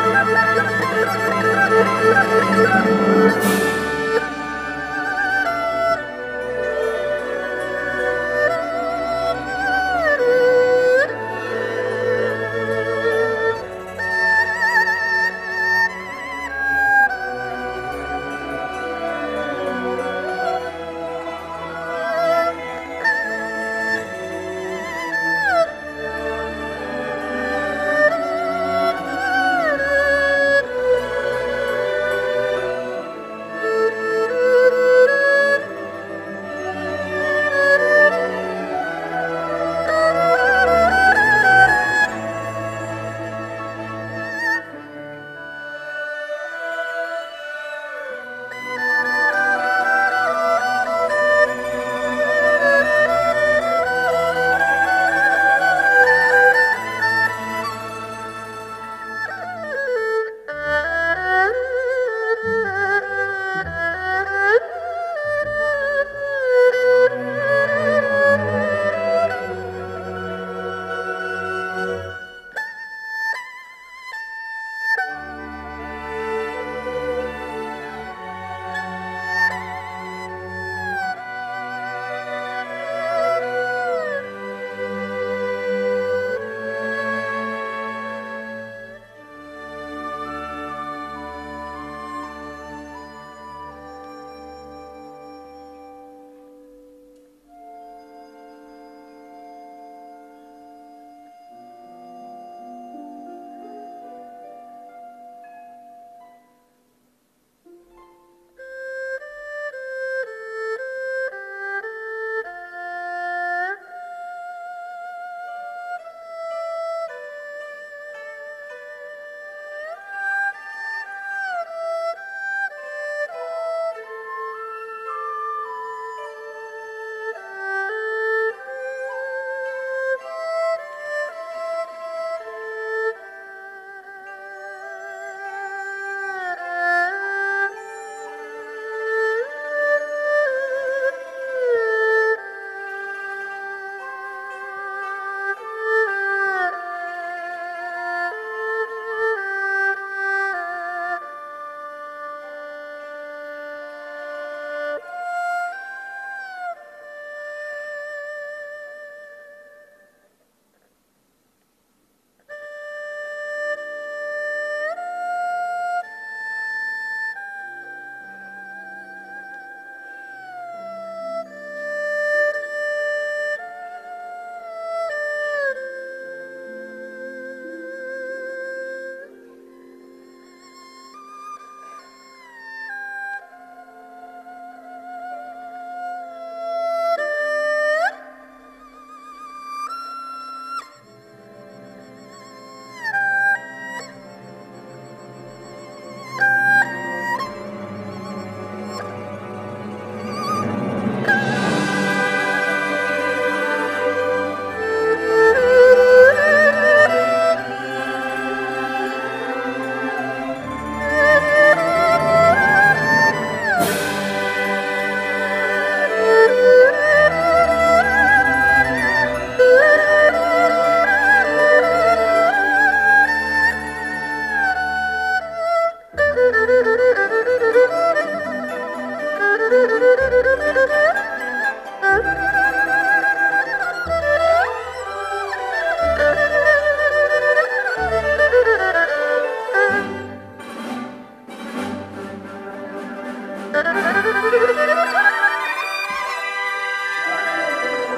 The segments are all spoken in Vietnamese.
Thank you.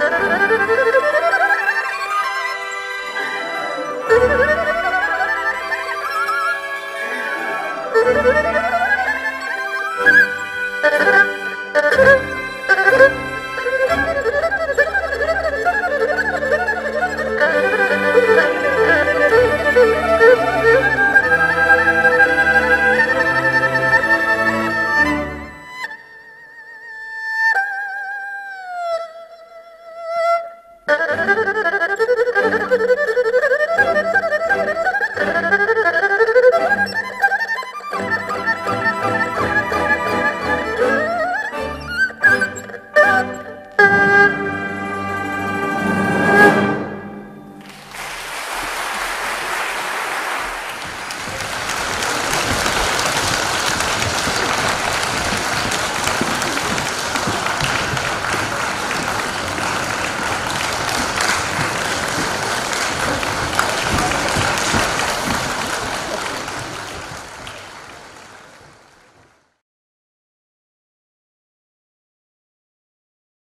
No, no, no.